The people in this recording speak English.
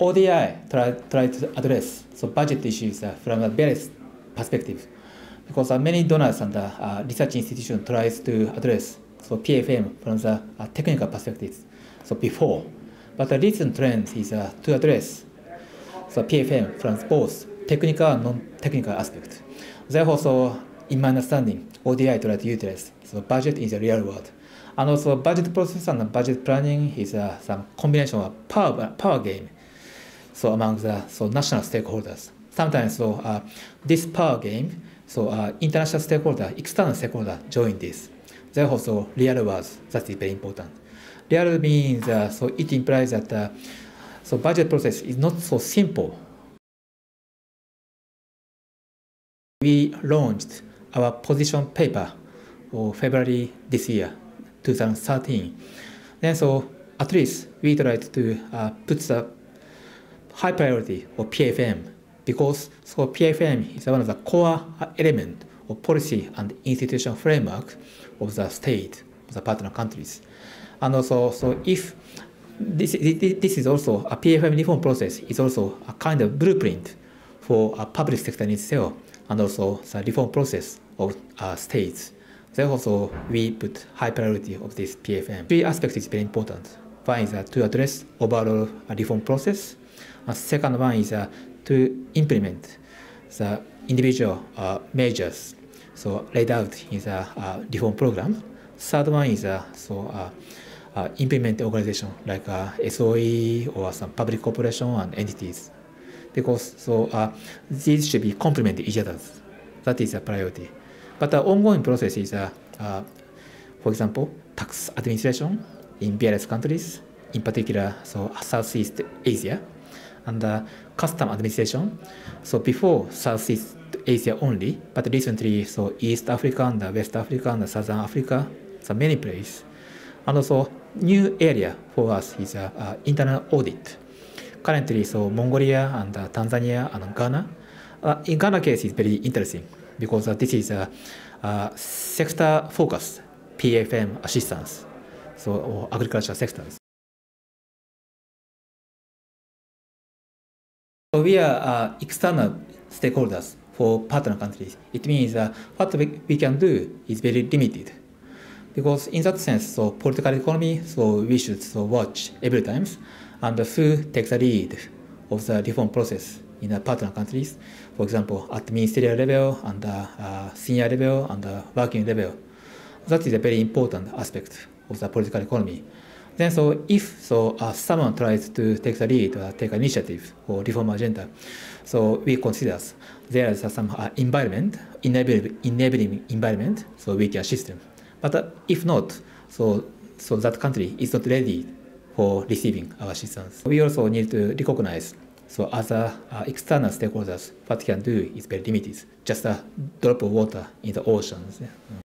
ODI try, try to address so budget issues uh, from a various perspectives because uh, many donors and uh, research institution tries to address so PFM from the uh, technical perspectives so before. But the recent trend is uh, to address so PFM from both technical and non-technical aspects. Therefore, so in my understanding, ODI try to utilize so budget in the real world. And also budget process and budget planning is uh, some combination of power, power game so among the so national stakeholders. Sometimes so uh, this power game, so uh, international stakeholder, external stakeholder join this. Therefore, so real words, that is very important. Real means uh, so it implies that uh, so budget process is not so simple. We launched our position paper for February this year, 2013. Then so at least we tried to uh, put the high priority for PFM because so PFM is one of the core element of policy and institutional framework of the state, of the partner countries. And also, so if this, this is also a PFM reform process is also a kind of blueprint for a public sector in itself and also the reform process of uh, states. Therefore, so we put high priority of this PFM. Three aspects is very important. One is uh, to address overall reform process uh, second one is uh, to implement the individual uh, measures so laid out in the uh, reform program. Third one is uh, so uh, uh, implement organization like uh, SOE or some public corporation and entities because so uh, these should be complement each other. That is a priority. But the ongoing process is, uh, uh, for example, tax administration in various countries, in particular so Southeast Asia uh, custom administration. So before Southeast Asia only, but recently so East Africa and West Africa and Southern Africa, so many places. And also new area for us is uh, uh, internal audit. Currently, so Mongolia and uh, Tanzania and Ghana. Uh, in Ghana case is very interesting because uh, this is a, a sector focused PFM assistance, so agricultural sectors. So we are uh, external stakeholders for partner countries. It means uh, what we can do is very limited. Because in that sense, so political economy, so we should so watch every time, and who takes the lead of the reform process in the partner countries, for example, at ministerial level and uh, uh, senior level and working level. That is a very important aspect of the political economy. Then so if so uh, someone tries to take the lead or take initiative for reform agenda, so we consider there is some uh, environment, enabling, enabling environment, so we can assist them. But uh, if not, so so that country is not ready for receiving our assistance. We also need to recognize so other uh, external stakeholders, what can do is very limited, just a drop of water in the oceans. Yeah.